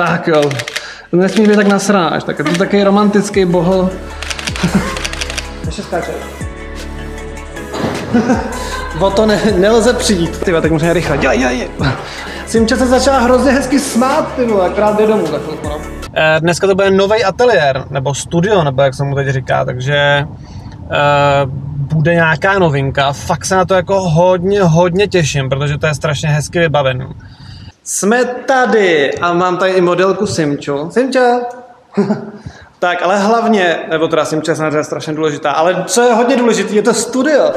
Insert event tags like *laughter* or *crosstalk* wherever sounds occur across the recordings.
Tak jo. Nesmí být tak nasráš, tak je to takový romantický boho. *laughs* Ještě skáče. *laughs* o to ne, nelze přijít. Ty tak možná rychle. Dělej, dělej. Simča se začala hrozně hezky smát, ty vole, akorát jde domů za chvilku, no. Eh, Dneska to bude nový ateliér, nebo studio, nebo jak se mu teď říká, takže eh, bude nějaká novinka. Fakt se na to jako hodně, hodně těším, protože to je strašně hezky vybavený. Jsme tady a mám tady i modelku Simču. Simča! *laughs* tak, ale hlavně, nebo teda Simča samozřejmě je strašně důležitá, ale co je hodně důležité, je to studio.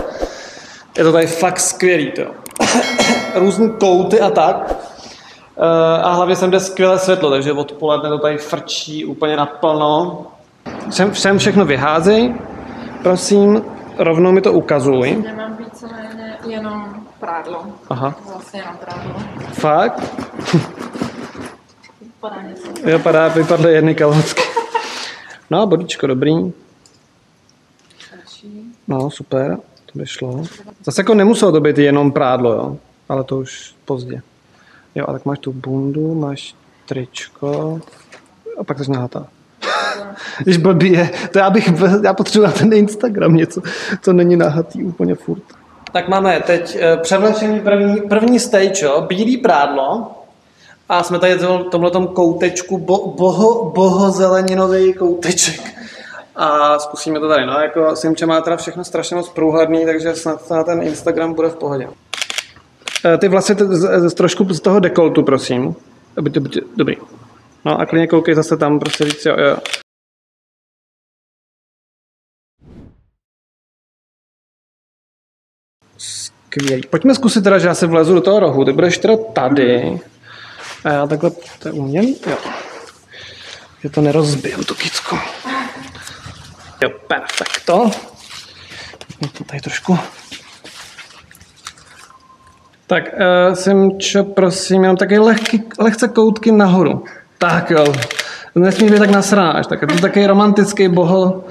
Je to tady fakt skvělý, to. *coughs* Různý kouty a tak. Eh, A hlavně sem jde skvělé světlo, takže odpoledne to tady frčí úplně naplno. Všem, všem všechno vyházej, prosím, rovnou mi to ukazuj. Nemám víceméně jenom prádlo. Aha, Vlastně jenom prádlo. fakt? Vypadá něco. Vypadá, vypadly jedny kalhocky. No, bodíčko, dobrý. No, super, to by šlo. Zase jako nemuselo to být jenom prádlo, jo, ale to už pozdě. Jo, a tak máš tu bundu, máš tričko a pak jsi nahatá. *laughs* Když blbý je, to já bych, já potřebuji na ten Instagram něco, co není nahatý úplně furt. Tak máme teď eh, převlečení první, první stage, jo, bílý prádlo a jsme tady v tomhle koutečku, bo, boho, bohozeleninový kouteček. A zkusíme to tady, no, jako Simče má teda všechno strašně moc průhledný, takže snad na ten Instagram bude v pohodě. Eh, Ty vlasy t- z, z, trošku z toho dekoltu, prosím. Dobrý. No a klidně koukej zase tam, prostě víc, jo, jo. Skvělý. Pojďme zkusit teda, že já se vlezu do toho rohu. Ty budeš teda tady. A já takhle, to je u mě, jo. Že to nerozbiju, tu kicku. Jo, perfekto. To tady trošku. Tak, uh, Simčo, prosím, jenom taky lehký, lehce koutky nahoru. Tak jo. Nesmí být tak nasráš, tak je to takový romantický boho.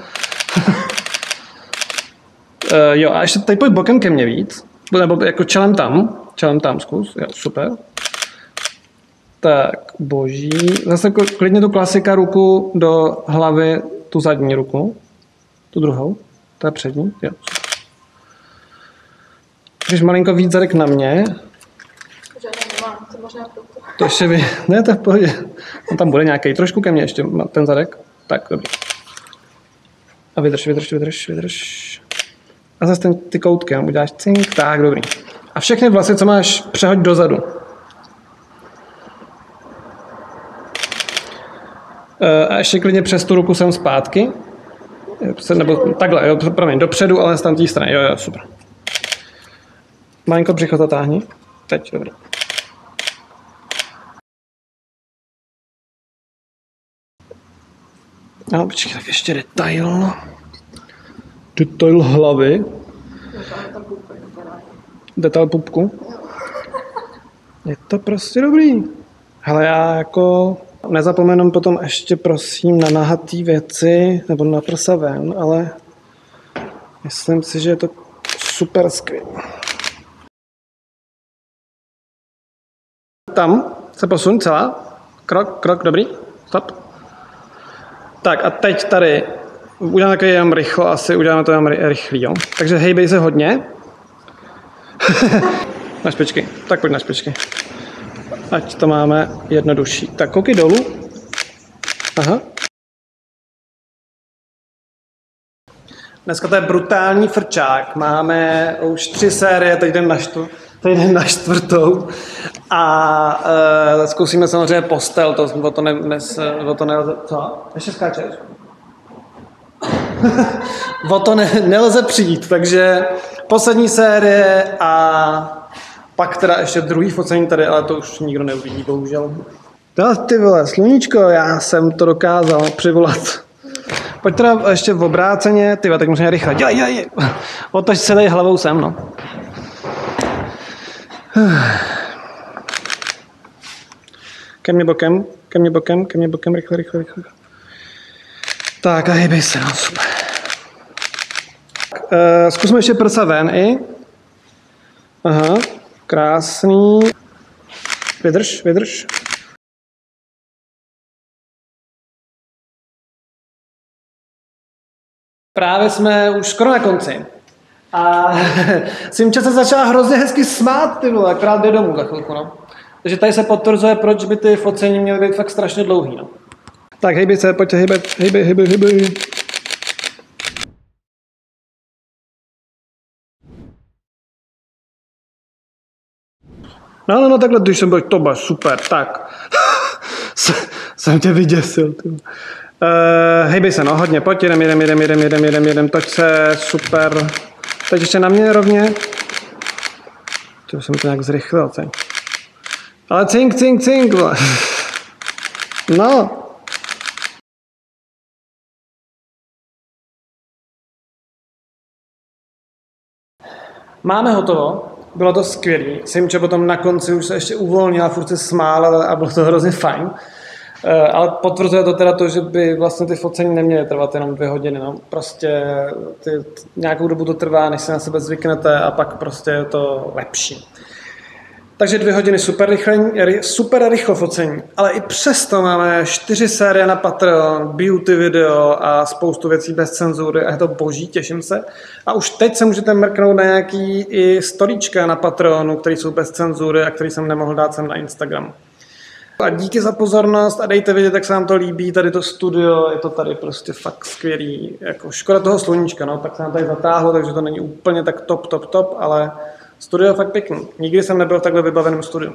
uh, *laughs* jo, a ještě tady pojď bokem ke mně víc. Nebo jako čelem tam. Čelem tam zkus. Jo, super. Tak, boží. Zase ko- klidně tu klasika ruku do hlavy, tu zadní ruku. Tu druhou. To je přední. Jo. Když malinko víc zadek na mě, to ještě vy... Ne, to je v pohodě. On tam bude nějaký. Trošku ke mně ještě ten zadek. Tak, dobrý. A vydrž, vydrž, vydrž, vydrž. A zase ten, ty koutky, uděláš cink, tak, dobrý. A všechny vlasy, co máš, přehoď dozadu. A ještě klidně přes tu ruku sem zpátky. Se- Nebo takhle, jo, promiň, dopředu, ale z tamtý strany. Jo, jo, super. Malinko břicho zatáhni. Teď, dobrý. No, počkej, tak ještě detail. Detail hlavy. Detail pupku. Je to prostě dobrý. Hele, já jako nezapomenu potom ještě prosím na nahatý věci, nebo na prsa ven, ale myslím si, že je to super skvělé. Tam se posun celá. Krok, krok, dobrý. Stop. Tak a teď tady uděláme takový jenom rychlo, asi uděláme to jenom ry- rychlý, jo. Takže hejbej se hodně. *laughs* na špičky. Tak pojď na špičky. Ať to máme jednodušší. Tak koukej dolů. Aha. Dneska to je brutální frčák. Máme už tři série, teď jdem na, štv, teď jdem na čtvrtou. A uh, zkusíme samozřejmě postel, to, o to, ne, dnes, o to nelze... Co? Ještě skáčeš? *laughs* o to ne, nelze přijít, takže poslední série a pak teda ještě druhý focení tady, ale to už nikdo neuvidí, bohužel. No ty vole, sluníčko, já jsem to dokázal přivolat. Pojď teda ještě v obráceně, ty tak možná rychle. Dělej, dělej, otoč celý hlavou sem, no. Ke mně bokem, ke mně bokem, ke mně bokem, rychle, rychle, rychle. Tak a hejbej se, no super. Uh, zkusme ještě prsa ven i. Aha, Krásný. Vydrž, vydrž. Právě jsme už skoro na konci. A *laughs* Simča se začala hrozně hezky smát, ty vole, akorát jde domů za chvilku, no. Takže tady se potvrzuje, proč by ty focení měly být fakt strašně dlouhý, no. Tak hejby se, pojďte hejbet, hejbej, hejbej, hejbej. No, no, no, takhle, když jsem byl, to bylo super, tak. *laughs* jsem tě vyděsil, ty. Uh, hejbej se, no, hodně, pojď, jedem, jedem, jedem, jedem, jedem, jedem, jedem, toč se, super. Teď ještě na mě rovně. To jsem to nějak zrychlil, teď. Ale cink, cink, cink. *laughs* No. Máme hotovo, bylo to skvělé. Simče potom na konci už se ještě uvolnila, furt se smála a bylo to hrozně fajn. Eh, ale potvrzuje to teda to, že by vlastně ty focení neměly trvat jenom dvě hodiny. No. Prostě ty, nějakou dobu to trvá, než se na sebe zvyknete a pak prostě je to lepší. Takže dvě hodiny super, rychle, super rychlo focení, ale i přesto máme čtyři série na Patreon, beauty video a spoustu věcí bez cenzury a je to boží, těším se. A už teď se můžete mrknout na nějaký i storíčka na Patreonu, které jsou bez cenzury a který jsem nemohl dát sem na Instagram. A díky za pozornost a dejte vědět, jak se vám to líbí, tady to studio, je to tady prostě fakt skvělý. Jako škoda toho sluníčka, no, tak se nám tady zatáhlo, takže to není úplně tak top, top, top, ale studio je fakt pěkný. Nikdy jsem nebyl v takhle vybaveném studiu.